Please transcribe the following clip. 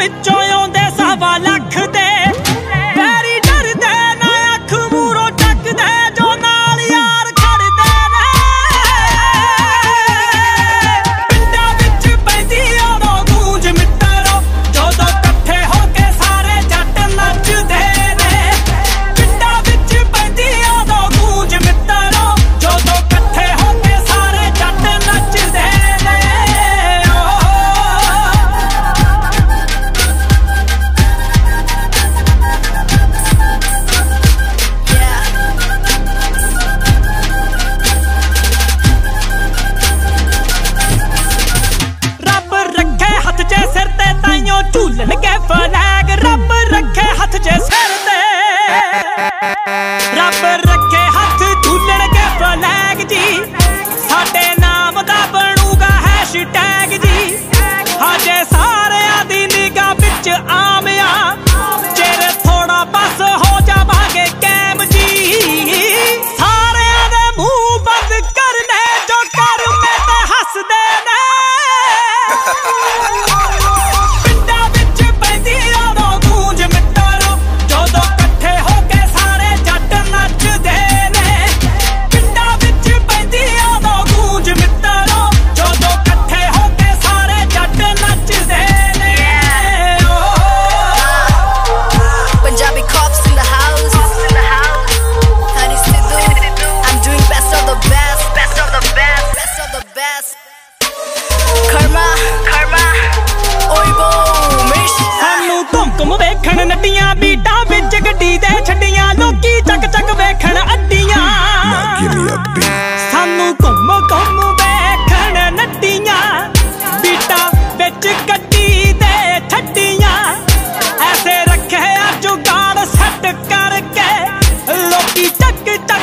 Stop it, Joe! ਰੱਬ ਰੱਖੇ ਹੱਥ ਝੁੱਲਣਗੇ ਫਲੈਗ ਜੀ। ਸਾਡੇ ਨਾਮ ਦਾ ਬਣੂਗਾ ਹੈਸ਼ਟੈਗ ਜੀ। ਹਾਜੇ ਸਾਰਿਆਂ ਦੀ ਨਿਗਾ ਵਿੱਚ ਆਮਿਆ ਚਿਰ ਥੋੜਾ ਬਸ ਹੋ ਜਾਵਾਂਗੇ ਕੈਮ ਜੀ। ਸਾਰਿਆਂ ਦੇ ਮੂੰਹ ਬੰਦ ਕਰਨੇ ਜੋ ਕਰਮੇ ਤੇ ਹੱਸਦੇ ਨੇ। tick tick tick